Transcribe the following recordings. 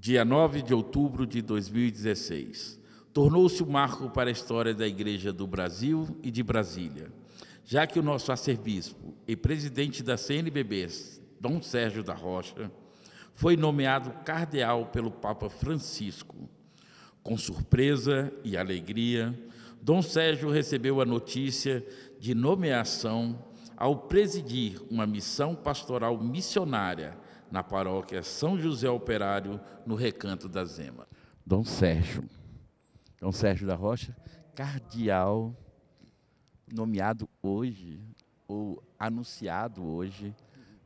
dia 9 de outubro de 2016. Tornou-se um marco para a história da Igreja do Brasil e de Brasília, já que o nosso arcebispo e presidente da CNBB, Dom Sérgio da Rocha, foi nomeado cardeal pelo Papa Francisco. Com surpresa e alegria, Dom Sérgio recebeu a notícia de nomeação ao presidir uma missão pastoral missionária na paróquia São José Operário, no Recanto da Zema. Dom Sérgio, Dom Sérgio da Rocha, cardeal, nomeado hoje, ou anunciado hoje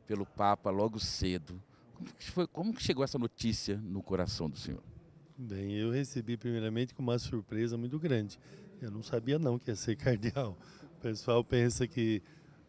pelo Papa logo cedo. Como que, foi, como que chegou essa notícia no coração do senhor? Bem, eu recebi primeiramente com uma surpresa muito grande. Eu não sabia não que ia ser cardeal. O pessoal pensa que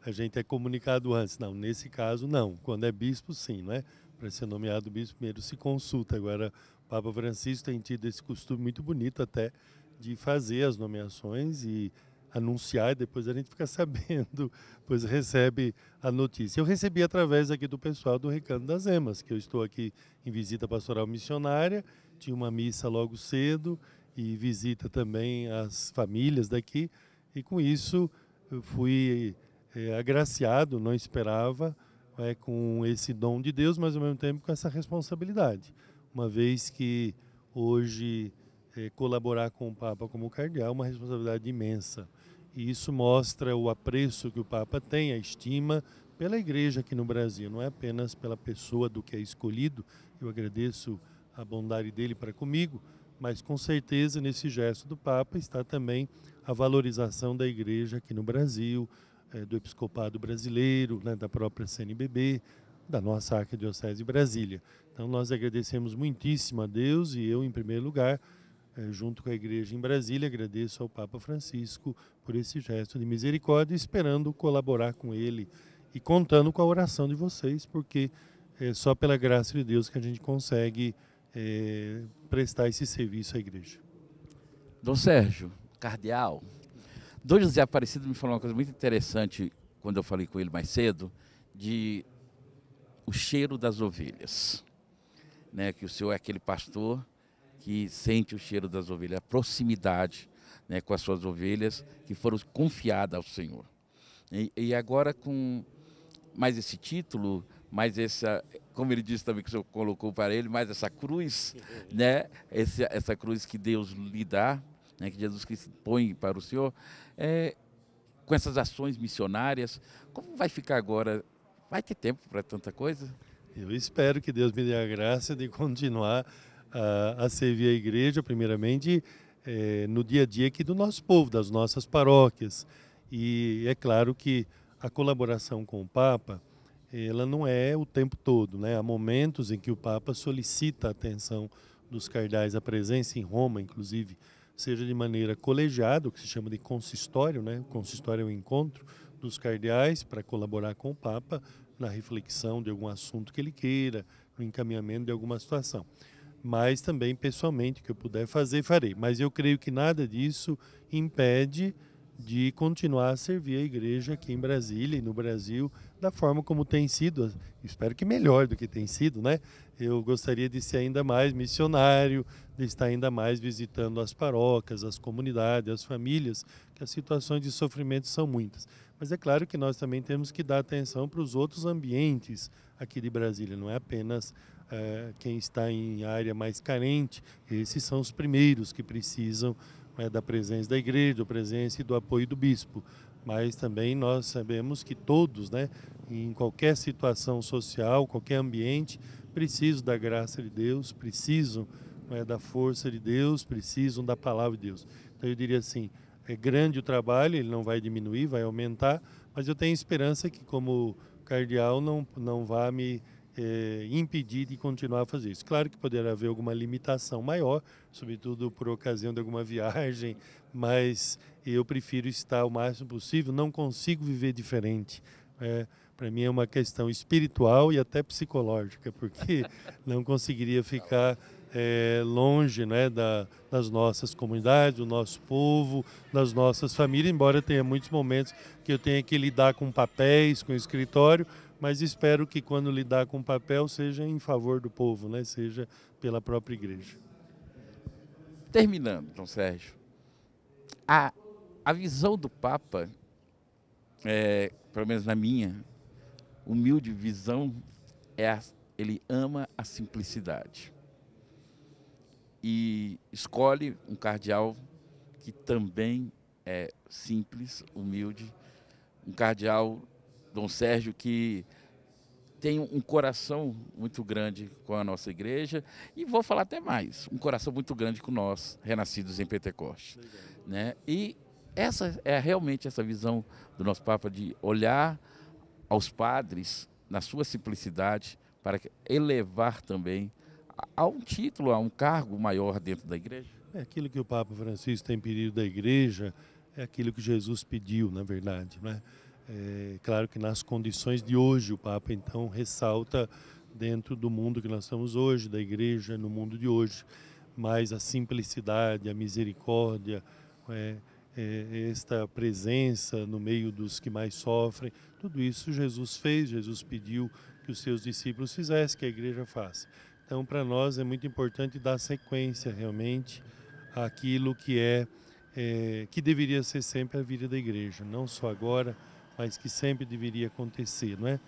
a gente é comunicado antes. Não, nesse caso não. Quando é bispo, sim, não é? Para ser nomeado bispo, primeiro se consulta. Agora, o Papa Francisco tem tido esse costume muito bonito até de fazer as nomeações e anunciar, e depois a gente fica sabendo, depois recebe a notícia. Eu recebi através aqui do pessoal do Recanto das Emas, que eu estou aqui em visita pastoral missionária, tinha uma missa logo cedo e visita também as famílias daqui, e com isso eu fui é, agraciado, não esperava, é, com esse dom de Deus, mas ao mesmo tempo com essa responsabilidade. Uma vez que hoje é, colaborar com o Papa como cardeal é uma responsabilidade imensa. E isso mostra o apreço que o Papa tem, a estima pela igreja aqui no Brasil, não é apenas pela pessoa do que é escolhido. Eu agradeço a bondade dele para comigo, mas com certeza nesse gesto do Papa está também a valorização da igreja aqui no Brasil, é, do Episcopado Brasileiro, né, da própria CNBB, da nossa Arquidiocese de Brasília. Então nós agradecemos muitíssimo a Deus e eu, em primeiro lugar, é, junto com a igreja em Brasília, agradeço ao Papa Francisco por esse gesto de misericórdia, esperando colaborar com ele e contando com a oração de vocês, porque é só pela graça de Deus que a gente consegue é, prestar esse serviço à igreja. Dom Sérgio, cardeal, Dom José Aparecido me falou uma coisa muito interessante quando eu falei com ele mais cedo, de o cheiro das ovelhas. Né? Que o senhor é aquele pastor que sente o cheiro das ovelhas, a proximidade né, com as suas ovelhas que foram confiadas ao Senhor. E, e, agora com mais esse título, mais essa, como ele disse também que o senhor colocou para ele, mais essa cruz, né, esse, essa cruz que Deus lhe dá, né, que Jesus Cristo põe para o senhor, é, com essas ações missionárias. Como vai ficar agora? Vai ter tempo para tanta coisa? Eu espero que Deus me dê a graça de continuar a, a servir a igreja, primeiramente, é, no dia a dia aqui do nosso povo, das nossas paróquias. E é claro que a colaboração com o Papa, ela não é o tempo todo, né? Há momentos em que o Papa solicita a atenção dos cardeais, a presença em Roma, inclusive, seja de maneira colegiada, o que se chama de consistório, né? O consistório é o encontro dos cardeais para colaborar com o Papa na reflexão de algum assunto que ele queira, no encaminhamento de alguma situação. Mas também pessoalmente, que eu puder fazer, farei. Mas eu creio que nada disso impede de continuar a servir a igreja aqui em Brasília e no Brasil da forma como tem sido, espero que melhor do que tem sido, né? Eu gostaria de ser ainda mais missionário, de estar ainda mais visitando as paróquias, as comunidades, as famílias, que as situações de sofrimento são muitas. Mas é claro que nós também temos que dar atenção para os outros ambientes aqui de Brasília, não é apenas é, quem está em área mais carente, esses são os primeiros que precisam é, da presença da igreja, da presença e do apoio do bispo. Mas também nós sabemos que todos, né, em qualquer situação social, qualquer ambiente, precisam da graça de Deus, precisam é, da força de Deus, precisam da palavra de Deus. Então eu diria assim, é grande o trabalho, ele não vai diminuir, vai aumentar, mas eu tenho esperança que como cardeal não, não vá me é, impedir de continuar a fazer isso. Claro que poderá haver alguma limitação maior, sobretudo por ocasião de alguma viagem, mas eu prefiro estar o máximo possível, não consigo viver diferente. É, Para mim é uma questão espiritual e até psicológica, porque não conseguiria ficar é, longe né, da, das nossas comunidades, do nosso povo, das nossas famílias, embora tenha muitos momentos que eu tenha que lidar com papéis, com escritório, mas espero que quando lidar com papel seja em favor do povo, né? seja pela própria igreja. Terminando, Dom Sérgio, a, a visão do Papa, é, pelo menos na minha humilde visão, é a, ele ama a simplicidade. E escolhe um cardeal que também é simples, humilde, um cardeal, Dom Sérgio, que tem um coração muito grande com a nossa igreja e vou falar até mais, um coração muito grande com nós, renascidos em Pentecostes. Né? E essa é realmente essa visão do nosso Papa de olhar aos padres na sua simplicidade para elevar também a um título, a um cargo maior dentro da igreja. É aquilo que o Papa Francisco tem pedido da igreja, é aquilo que Jesus pediu, na verdade, né? É, claro que nas condições de hoje, o Papa então ressalta dentro do mundo que nós estamos hoje, da igreja no mundo de hoje, mais a simplicidade, a misericórdia, é, é, esta presença no meio dos que mais sofrem, tudo isso Jesus fez, Jesus pediu que os seus discípulos fizessem, que a igreja faça. Então, para nós é muito importante dar sequência realmente àquilo que é, é que deveria ser sempre a vida da igreja, não só agora, mas que sempre deveria acontecer, não é?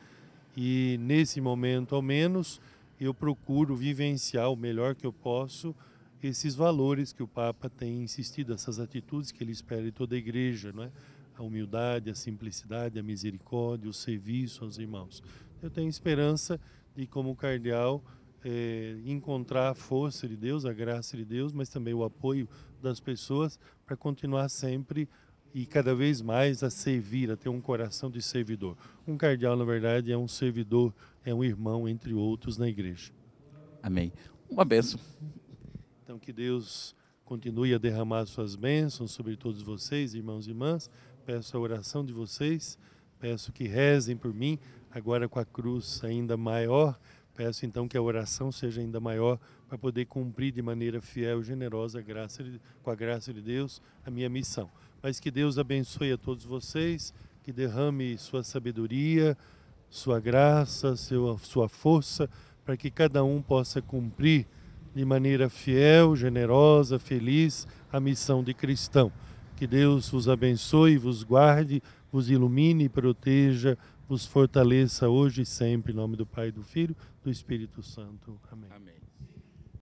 E nesse momento, ao menos, eu procuro vivenciar o melhor que eu posso esses valores que o Papa tem insistido, essas atitudes que ele espera de toda a igreja, não é? A humildade, a simplicidade, a misericórdia, o serviço aos irmãos. Eu tenho esperança de, como cardeal, é, encontrar a força de Deus, a graça de Deus, mas também o apoio das pessoas para continuar sempre e cada vez mais a servir, a ter um coração de servidor. Um cardeal, na verdade, é um servidor, é um irmão, entre outros, na igreja. Amém. Uma benção. Então, que Deus continue a derramar suas bênçãos sobre todos vocês, irmãos e irmãs. Peço a oração de vocês, peço que rezem por mim, agora com a cruz ainda maior. Peço então que a oração seja ainda maior para poder cumprir de maneira fiel e generosa, graça com a graça de Deus, a minha missão mas que Deus abençoe a todos vocês, que derrame sua sabedoria, sua graça, sua, força, para que cada um possa cumprir de maneira fiel, generosa, feliz a missão de cristão. Que Deus vos abençoe, vos guarde, vos ilumine, proteja, vos fortaleça hoje e sempre, em nome do Pai, do Filho, do Espírito Santo. Amém. Amém.